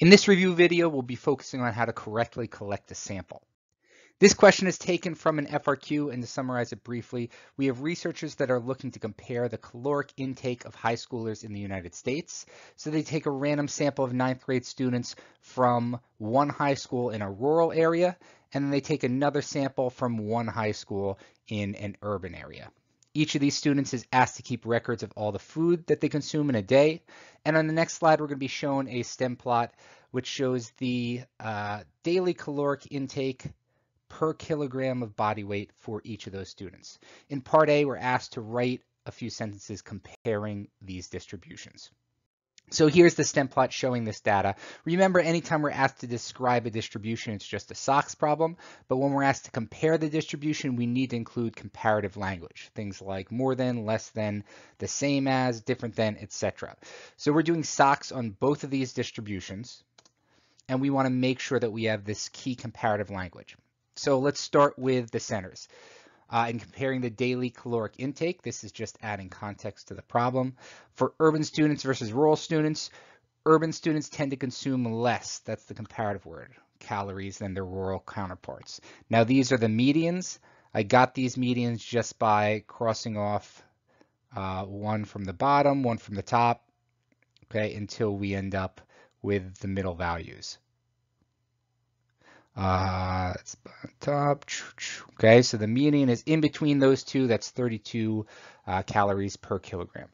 In this review video, we'll be focusing on how to correctly collect a sample. This question is taken from an FRQ, and to summarize it briefly, we have researchers that are looking to compare the caloric intake of high schoolers in the United States. So they take a random sample of ninth grade students from one high school in a rural area, and then they take another sample from one high school in an urban area. Each of these students is asked to keep records of all the food that they consume in a day. And on the next slide, we're going to be shown a stem plot which shows the uh, daily caloric intake per kilogram of body weight for each of those students. In part A, we're asked to write a few sentences comparing these distributions. So here's the stem plot showing this data. Remember, anytime we're asked to describe a distribution, it's just a SOCS problem. But when we're asked to compare the distribution, we need to include comparative language. Things like more than, less than, the same as, different than, etc. So we're doing SOCS on both of these distributions. And we want to make sure that we have this key comparative language. So let's start with the centers. Uh, and comparing the daily caloric intake, this is just adding context to the problem. For urban students versus rural students, urban students tend to consume less, that's the comparative word, calories than their rural counterparts. Now these are the medians. I got these medians just by crossing off uh, one from the bottom, one from the top, okay, until we end up with the middle values. Uh, it's top. Okay, so the median is in between those two. That's 32 uh, calories per kilogram.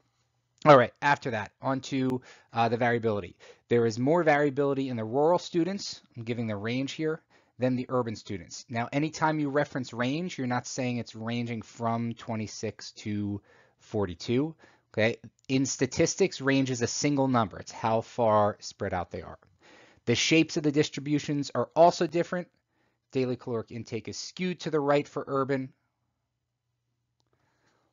All right, after that, on to uh, the variability. There is more variability in the rural students, I'm giving the range here, than the urban students. Now, anytime you reference range, you're not saying it's ranging from 26 to 42. Okay, in statistics, range is a single number. It's how far spread out they are. The shapes of the distributions are also different. Daily caloric intake is skewed to the right for urban,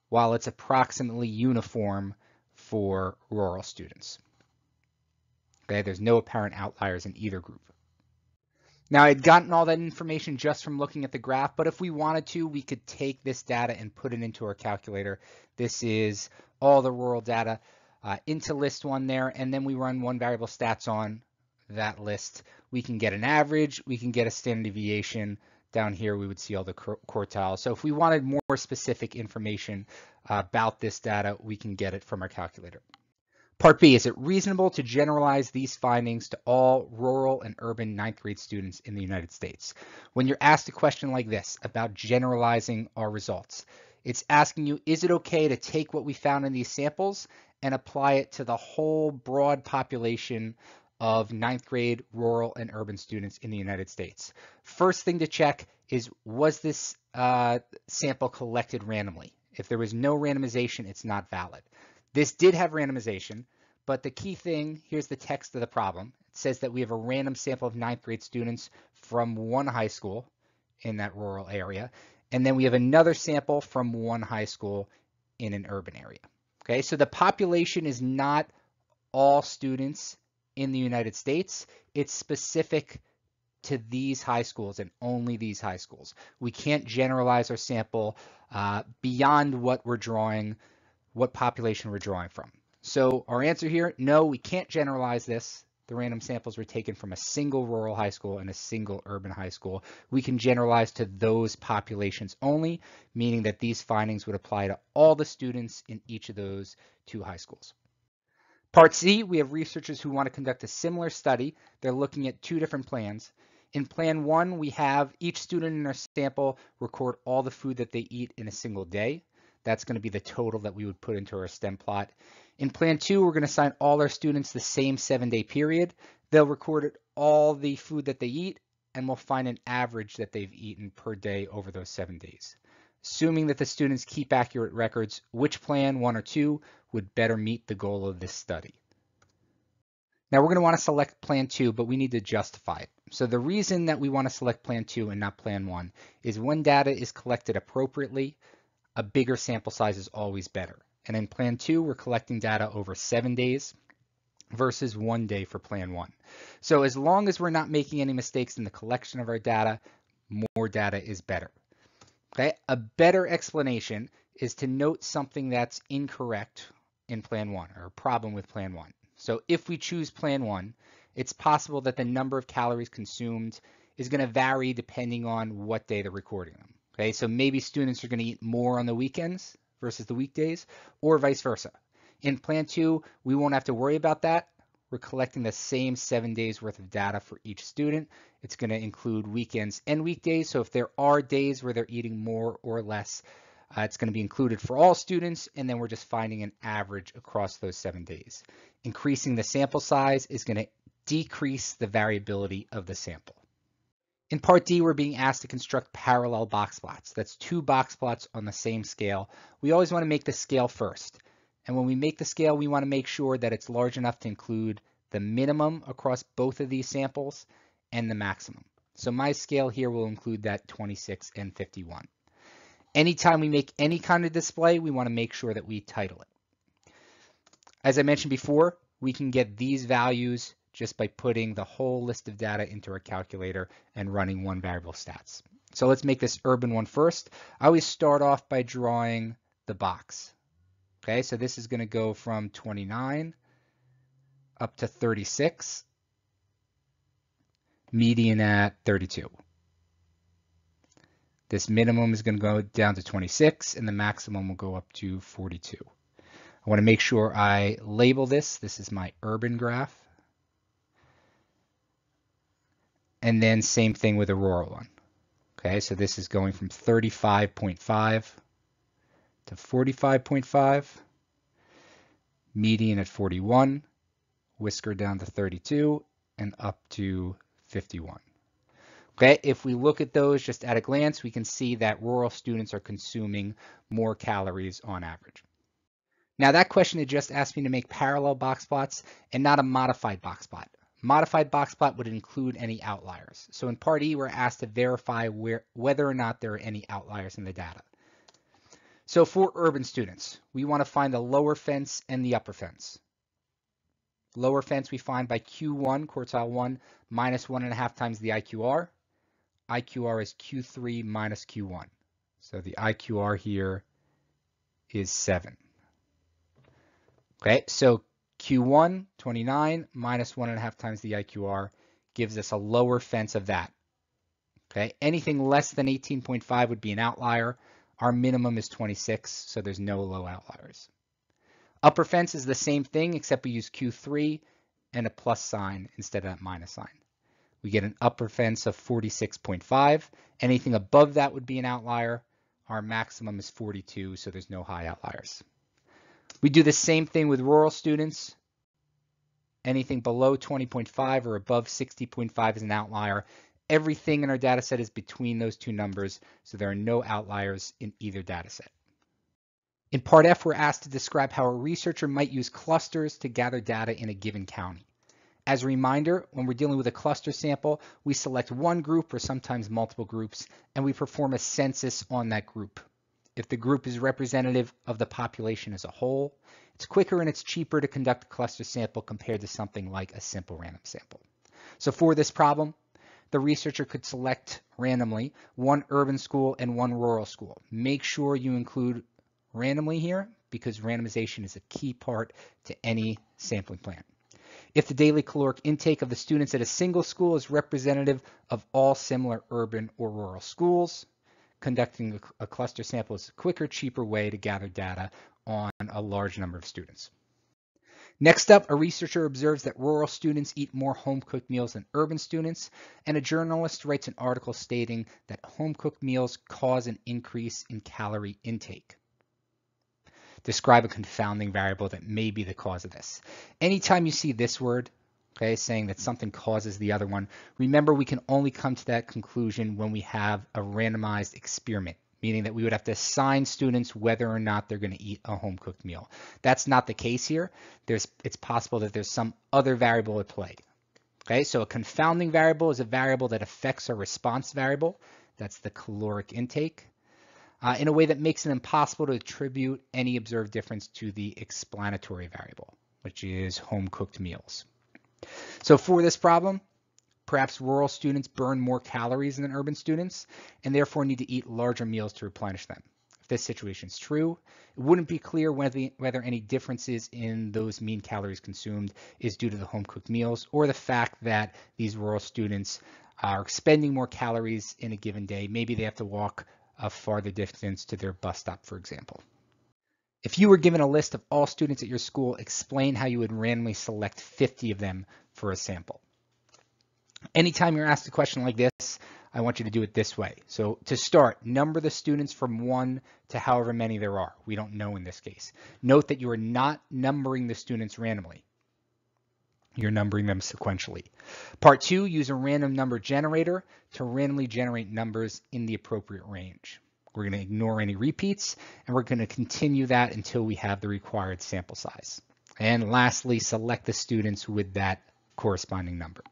while it's approximately uniform for rural students. Okay, there's no apparent outliers in either group. Now I'd gotten all that information just from looking at the graph, but if we wanted to, we could take this data and put it into our calculator. This is all the rural data uh, into list one there, and then we run one variable stats on that list, we can get an average, we can get a standard deviation. Down here, we would see all the quartiles. So if we wanted more specific information uh, about this data, we can get it from our calculator. Part B, is it reasonable to generalize these findings to all rural and urban ninth grade students in the United States? When you're asked a question like this about generalizing our results, it's asking you, is it okay to take what we found in these samples and apply it to the whole broad population of ninth grade rural and urban students in the United States. First thing to check is was this uh, sample collected randomly? If there was no randomization, it's not valid. This did have randomization, but the key thing, here's the text of the problem. It says that we have a random sample of ninth grade students from one high school in that rural area, and then we have another sample from one high school in an urban area. Okay, so the population is not all students in the United States, it's specific to these high schools and only these high schools. We can't generalize our sample uh, beyond what we're drawing, what population we're drawing from. So our answer here, no, we can't generalize this. The random samples were taken from a single rural high school and a single urban high school. We can generalize to those populations only, meaning that these findings would apply to all the students in each of those two high schools. Part C, we have researchers who want to conduct a similar study. They're looking at two different plans. In plan one, we have each student in our sample record all the food that they eat in a single day. That's going to be the total that we would put into our stem plot. In plan two, we're going to assign all our students the same seven day period. They'll record all the food that they eat and we'll find an average that they've eaten per day over those seven days. Assuming that the students keep accurate records, which plan, one or two, would better meet the goal of this study? Now we're going to want to select plan two, but we need to justify it. So the reason that we want to select plan two and not plan one is when data is collected appropriately, a bigger sample size is always better. And in plan two, we're collecting data over seven days versus one day for plan one. So as long as we're not making any mistakes in the collection of our data, more data is better. Okay, a better explanation is to note something that's incorrect in plan one or a problem with plan one. So if we choose plan one it's possible that the number of calories consumed is going to vary depending on what day they're recording them. Okay, so maybe students are going to eat more on the weekends versus the weekdays, or vice versa. In Plan 2, we won't have to worry about that. We're collecting the same seven days worth of data for each student. It's going to include weekends and weekdays. So if there are days where they're eating more or less, uh, it's going to be included for all students, and then we're just finding an average across those seven days. Increasing the sample size is going to decrease the variability of the sample. In part D, we're being asked to construct parallel box plots. That's two box plots on the same scale. We always want to make the scale first. And when we make the scale, we want to make sure that it's large enough to include the minimum across both of these samples and the maximum. So my scale here will include that 26 and 51. Anytime we make any kind of display, we want to make sure that we title it. As I mentioned before, we can get these values just by putting the whole list of data into our calculator and running one variable stats. So let's make this urban one first. I always start off by drawing the box. Okay, so this is going to go from 29 up to 36, median at 32. This minimum is going to go down to 26 and the maximum will go up to 42. I want to make sure I label this. This is my urban graph. And then same thing with a rural one. Okay, so this is going from 35.5 to 45.5, median at 41, whisker down to 32, and up to 51. Okay, if we look at those just at a glance, we can see that rural students are consuming more calories on average. Now that question had just asked me to make parallel box plots and not a modified box plot. Modified box plot would include any outliers. So in part E, we're asked to verify where, whether or not there are any outliers in the data. So for urban students, we want to find the lower fence and the upper fence. Lower fence we find by Q1, quartile 1, minus 1.5 times the IQR. IQR is Q3 minus Q1. So the IQR here is 7. Okay, so Q1, 29, minus 1.5 times the IQR gives us a lower fence of that. Okay, anything less than 18.5 would be an outlier. Our minimum is 26, so there's no low outliers. Upper fence is the same thing, except we use Q3 and a plus sign instead of that minus sign. We get an upper fence of 46.5. Anything above that would be an outlier. Our maximum is 42, so there's no high outliers. We do the same thing with rural students. Anything below 20.5 or above 60.5 is an outlier. Everything in our data set is between those two numbers, so there are no outliers in either data set. In part F, we're asked to describe how a researcher might use clusters to gather data in a given county. As a reminder, when we're dealing with a cluster sample, we select one group or sometimes multiple groups, and we perform a census on that group. If the group is representative of the population as a whole, it's quicker and it's cheaper to conduct a cluster sample compared to something like a simple random sample. So for this problem, the researcher could select randomly one urban school and one rural school. Make sure you include randomly here because randomization is a key part to any sampling plan. If the daily caloric intake of the students at a single school is representative of all similar urban or rural schools, conducting a, cluster sample is a quicker, cheaper way to gather data on a large number of students. Next up, a researcher observes that rural students eat more home-cooked meals than urban students, and a journalist writes an article stating that home-cooked meals cause an increase in calorie intake. Describe a confounding variable that may be the cause of this. Anytime you see this word, okay, saying that something causes the other one, remember we can only come to that conclusion when we have a randomized experiment meaning that we would have to assign students whether or not they're going to eat a home cooked meal. That's not the case here. There's, it's possible that there's some other variable at play. Okay, so a confounding variable is a variable that affects a response variable. That's the caloric intake. Uh, in a way that makes it impossible to attribute any observed difference to the explanatory variable, which is home cooked meals. So for this problem, Perhaps rural students burn more calories than urban students and therefore need to eat larger meals to replenish them. If this situation is true. It wouldn't be clear whether, whether any differences in those mean calories consumed is due to the home cooked meals or the fact that these rural students are expending more calories in a given day. Maybe they have to walk a farther distance to their bus stop, for example. If you were given a list of all students at your school, explain how you would randomly select 50 of them for a sample. Anytime you're asked a question like this, I want you to do it this way. So to start, number the students from one to however many there are. We don't know in this case. Note that you are not numbering the students randomly. You're numbering them sequentially. Part two, use a random number generator to randomly generate numbers in the appropriate range. We're going to ignore any repeats, and we're going to continue that until we have the required sample size. And lastly, select the students with that corresponding number.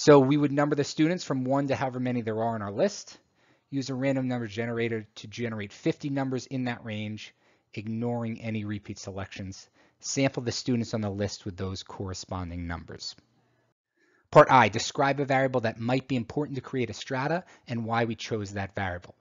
So we would number the students from one to however many there are on our list, use a random number generator to generate 50 numbers in that range, ignoring any repeat selections. Sample the students on the list with those corresponding numbers. Part I, describe a variable that might be important to create a strata and why we chose that variable.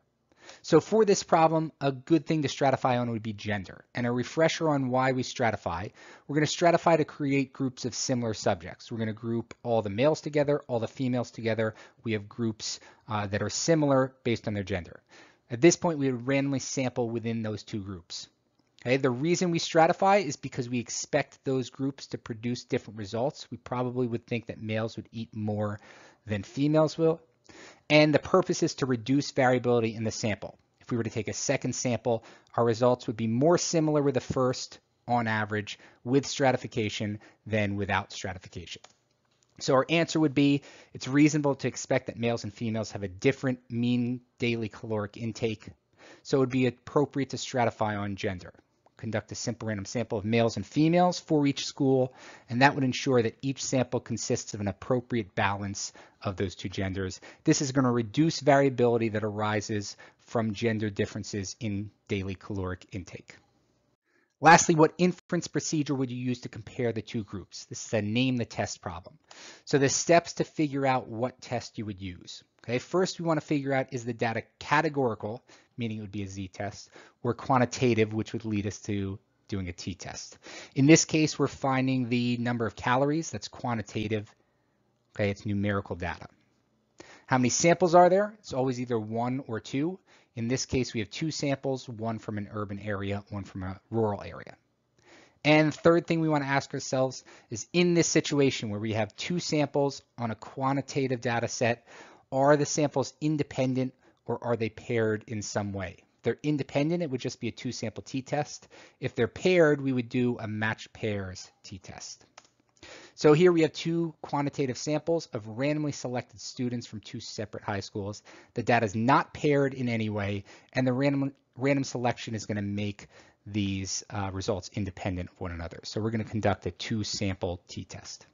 So for this problem, a good thing to stratify on would be gender. And a refresher on why we stratify, we're going to stratify to create groups of similar subjects. We're going to group all the males together, all the females together. We have groups uh, that are similar based on their gender. At this point, we would randomly sample within those two groups. Okay, the reason we stratify is because we expect those groups to produce different results. We probably would think that males would eat more than females will, and the purpose is to reduce variability in the sample. If we were to take a second sample, our results would be more similar with the first on average with stratification than without stratification. So our answer would be, it's reasonable to expect that males and females have a different mean daily caloric intake. So it would be appropriate to stratify on gender conduct a simple random sample of males and females for each school, and that would ensure that each sample consists of an appropriate balance of those two genders. This is going to reduce variability that arises from gender differences in daily caloric intake. Lastly, what inference procedure would you use to compare the two groups? This is a name the test problem. So the steps to figure out what test you would use. Okay, first we want to figure out is the data categorical, meaning it would be a z-test, or quantitative, which would lead us to doing a t-test. In this case, we're finding the number of calories, that's quantitative. Okay, it's numerical data. How many samples are there? It's always either one or two. In this case, we have two samples, one from an urban area, one from a rural area. And third thing we want to ask ourselves is in this situation where we have two samples on a quantitative data set, are the samples independent or are they paired in some way? If they're independent, it would just be a two sample t-test. If they're paired, we would do a match pairs t-test. So here we have two quantitative samples of randomly selected students from two separate high schools. The data is not paired in any way, and the random, random selection is going to make these uh, results independent of one another. So we're going to conduct a two sample t-test.